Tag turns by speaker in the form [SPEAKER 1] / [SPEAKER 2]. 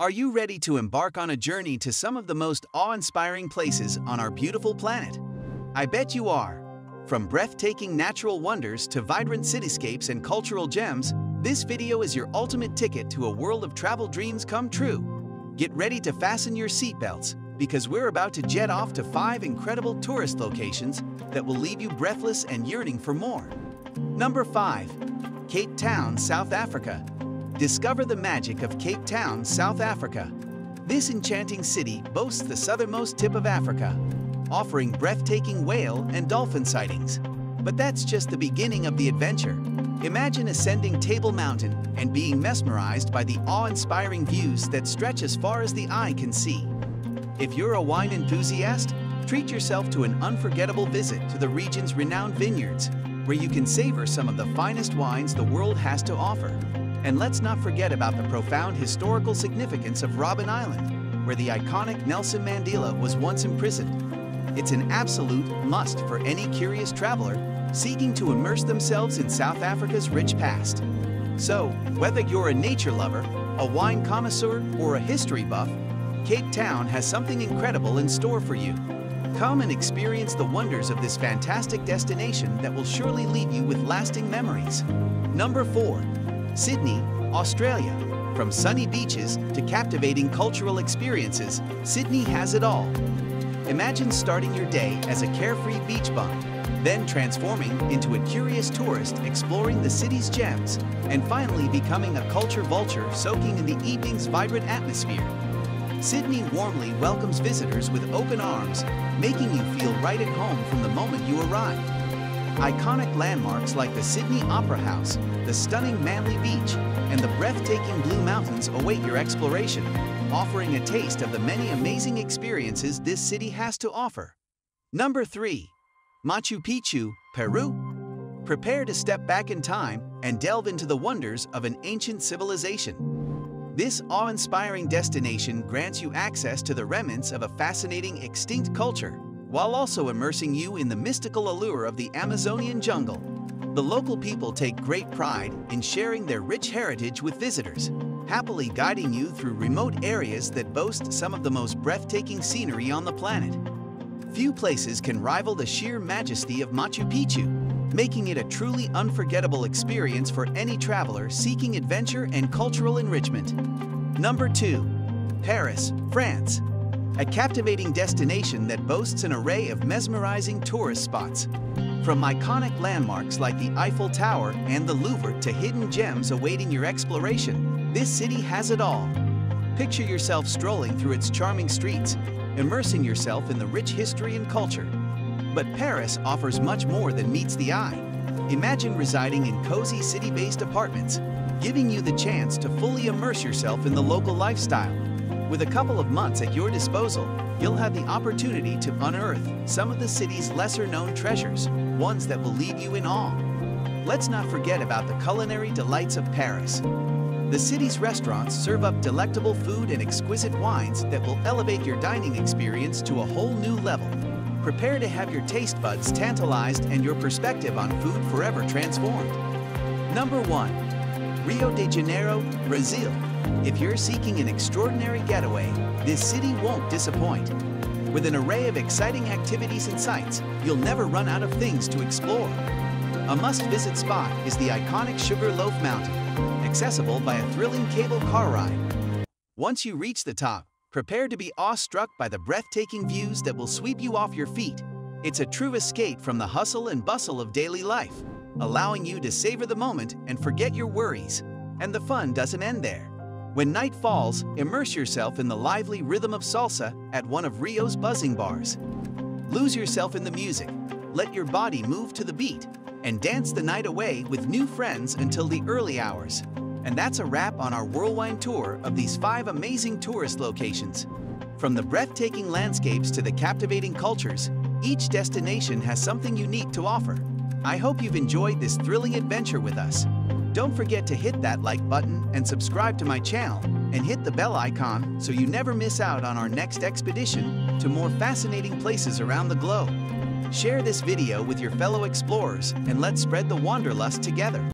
[SPEAKER 1] Are you ready to embark on a journey to some of the most awe-inspiring places on our beautiful planet? I bet you are. From breathtaking natural wonders to vibrant cityscapes and cultural gems, this video is your ultimate ticket to a world of travel dreams come true. Get ready to fasten your seatbelts because we're about to jet off to five incredible tourist locations that will leave you breathless and yearning for more. Number 5. Cape Town, South Africa. Discover the magic of Cape Town, South Africa. This enchanting city boasts the southernmost tip of Africa, offering breathtaking whale and dolphin sightings. But that's just the beginning of the adventure. Imagine ascending Table Mountain and being mesmerized by the awe-inspiring views that stretch as far as the eye can see. If you're a wine enthusiast, treat yourself to an unforgettable visit to the region's renowned vineyards, where you can savor some of the finest wines the world has to offer. And let's not forget about the profound historical significance of Robben Island, where the iconic Nelson Mandela was once imprisoned. It's an absolute must for any curious traveler seeking to immerse themselves in South Africa's rich past. So, whether you're a nature lover, a wine connoisseur, or a history buff, Cape Town has something incredible in store for you. Come and experience the wonders of this fantastic destination that will surely leave you with lasting memories. Number 4. Sydney, Australia. From sunny beaches to captivating cultural experiences, Sydney has it all. Imagine starting your day as a carefree beach bum, then transforming into a curious tourist exploring the city's gems, and finally becoming a culture vulture soaking in the evening's vibrant atmosphere. Sydney warmly welcomes visitors with open arms, making you feel right at home from the moment you arrive. Iconic landmarks like the Sydney Opera House, the stunning Manly Beach, and the breathtaking Blue Mountains await your exploration, offering a taste of the many amazing experiences this city has to offer. Number 3. Machu Picchu, Peru. Prepare to step back in time and delve into the wonders of an ancient civilization. This awe-inspiring destination grants you access to the remnants of a fascinating extinct culture, while also immersing you in the mystical allure of the Amazonian jungle. The local people take great pride in sharing their rich heritage with visitors, happily guiding you through remote areas that boast some of the most breathtaking scenery on the planet. Few places can rival the sheer majesty of Machu Picchu, making it a truly unforgettable experience for any traveler seeking adventure and cultural enrichment. Number 2. Paris, France. A captivating destination that boasts an array of mesmerizing tourist spots. From iconic landmarks like the Eiffel Tower and the Louvre to hidden gems awaiting your exploration, this city has it all. Picture yourself strolling through its charming streets, immersing yourself in the rich history and culture but Paris offers much more than meets the eye. Imagine residing in cozy city-based apartments, giving you the chance to fully immerse yourself in the local lifestyle. With a couple of months at your disposal, you'll have the opportunity to unearth some of the city's lesser-known treasures, ones that will leave you in awe. Let's not forget about the culinary delights of Paris. The city's restaurants serve up delectable food and exquisite wines that will elevate your dining experience to a whole new level prepare to have your taste buds tantalized and your perspective on food forever transformed. Number 1. Rio de Janeiro, Brazil. If you're seeking an extraordinary getaway, this city won't disappoint. With an array of exciting activities and sights, you'll never run out of things to explore. A must-visit spot is the iconic Sugarloaf Mountain, accessible by a thrilling cable car ride. Once you reach the top, Prepare to be awestruck by the breathtaking views that will sweep you off your feet. It's a true escape from the hustle and bustle of daily life, allowing you to savor the moment and forget your worries. And the fun doesn't end there. When night falls, immerse yourself in the lively rhythm of salsa at one of Rio's buzzing bars. Lose yourself in the music, let your body move to the beat, and dance the night away with new friends until the early hours. And that's a wrap on our whirlwind tour of these five amazing tourist locations. From the breathtaking landscapes to the captivating cultures, each destination has something unique to offer. I hope you've enjoyed this thrilling adventure with us. Don't forget to hit that like button and subscribe to my channel and hit the bell icon so you never miss out on our next expedition to more fascinating places around the globe. Share this video with your fellow explorers and let's spread the wanderlust together.